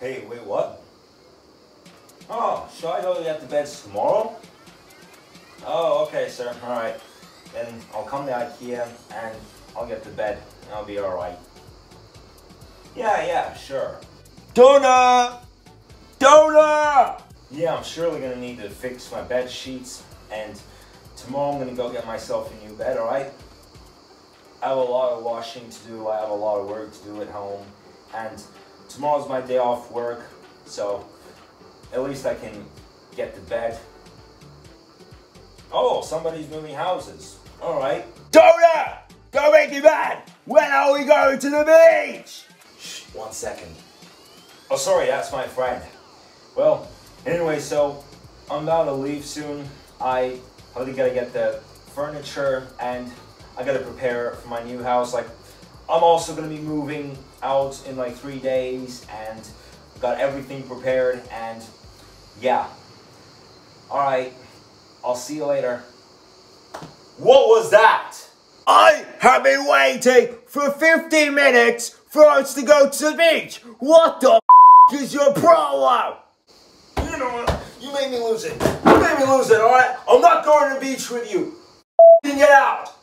Hey, wait, what? Oh, should I go get the beds tomorrow? Oh, okay, sir. All right. Then I'll come to IKEA and I'll get the bed and I'll be all right. Yeah, yeah, sure. Donor! Donor! Yeah, I'm surely gonna need to fix my bed sheets and tomorrow I'm gonna go get myself a new bed, all right? I have a lot of washing to do. I have a lot of work to do at home, and tomorrow's my day off work, so at least I can get to bed. Oh, somebody's moving houses. All right. Donor! Go make it bad! When are we going to the beach? Shh, one second. Oh, sorry, that's my friend. Well, anyway, so I'm about to leave soon. I probably gotta get the furniture and I gotta prepare for my new house. Like, I'm also gonna be moving out in like three days and got everything prepared and yeah. Alright, I'll see you later. What was that? I have been waiting for 15 minutes for us to go to the beach. What the f- is your problem? You know what? You made me lose it. You made me lose it, alright? I'm not going to the beach with you. F***ing get out.